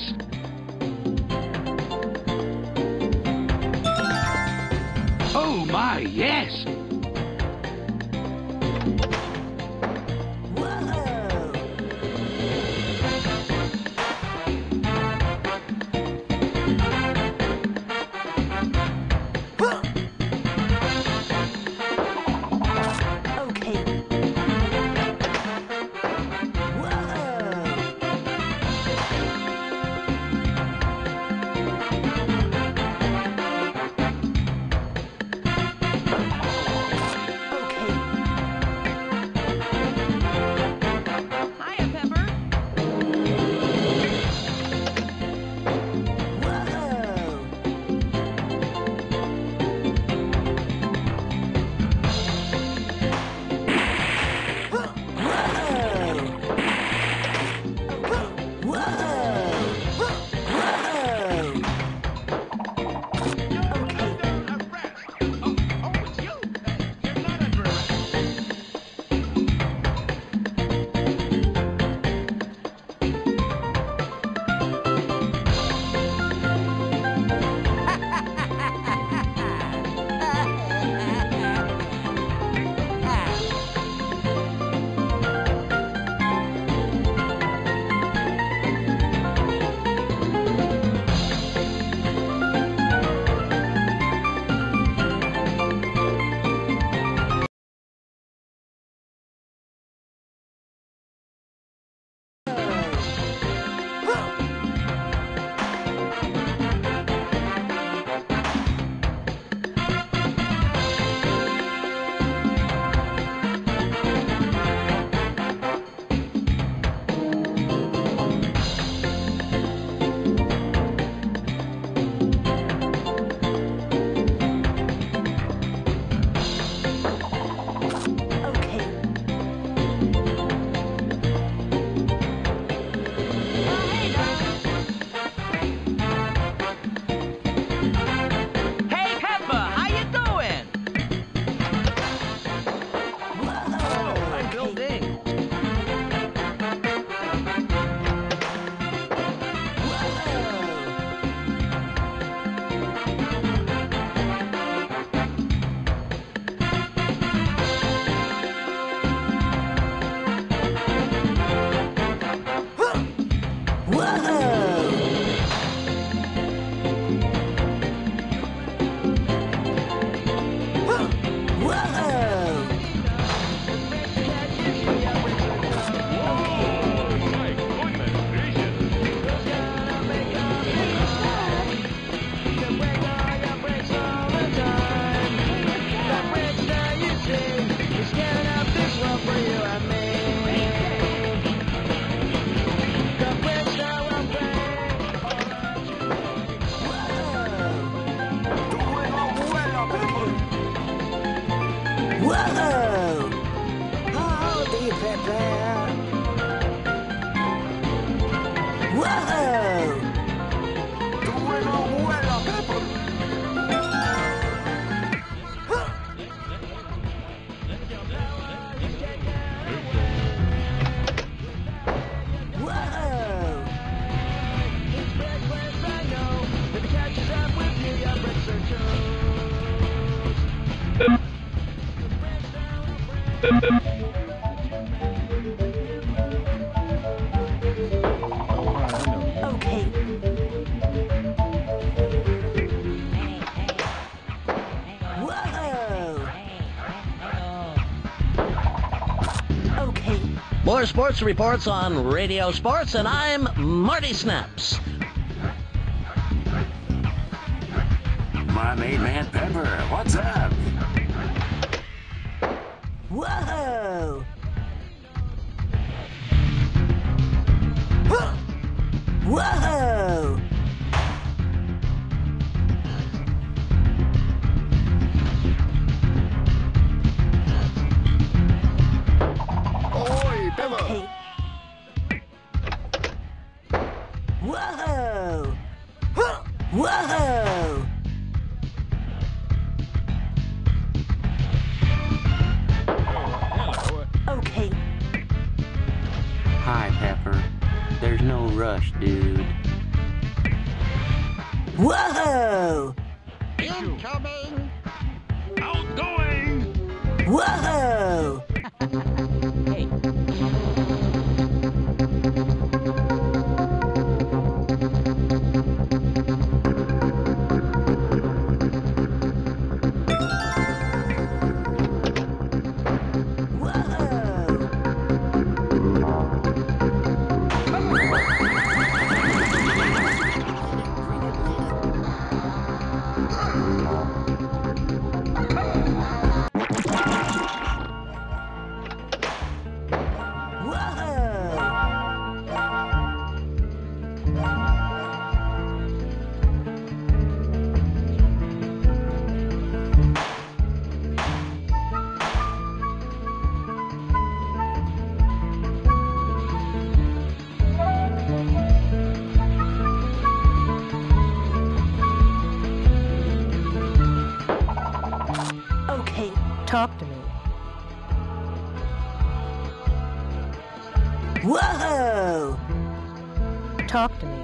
podcast. Whoa! More sports reports on Radio Sports, and I'm Marty Snaps. My main man Pepper, what's up? Hi, Pepper. There's no rush, dude. Whoa! Incoming! Outgoing! Whoa! Talk to me. Whoa! Talk to me.